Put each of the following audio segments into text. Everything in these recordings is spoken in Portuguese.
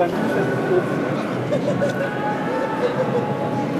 كان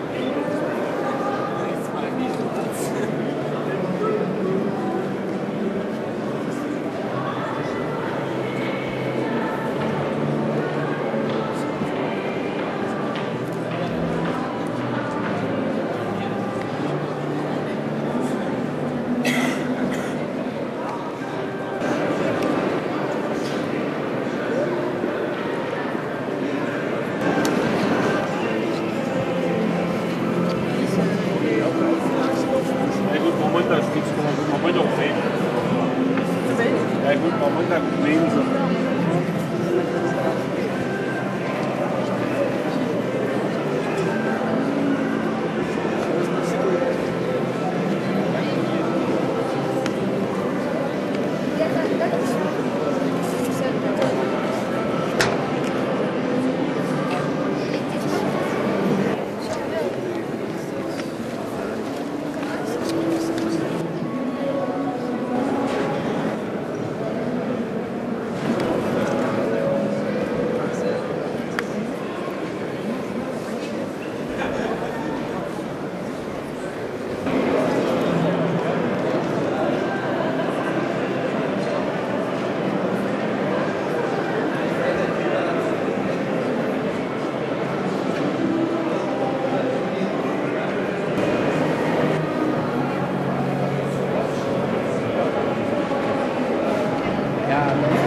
dat fiets gewoon goed moment op nemen. Hij la...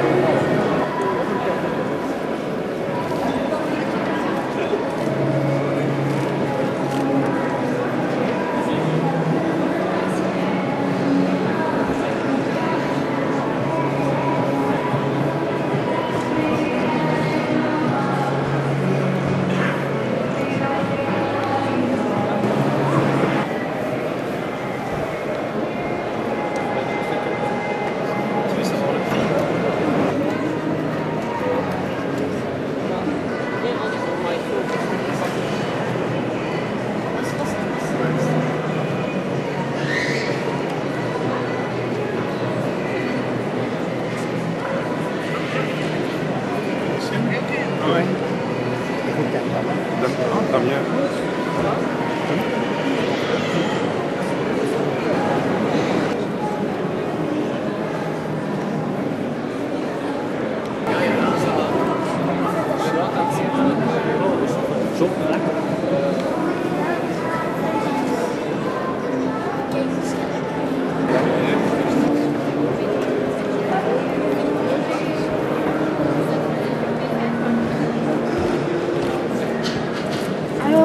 Ouais. D'accord, très bien.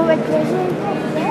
vai trazer.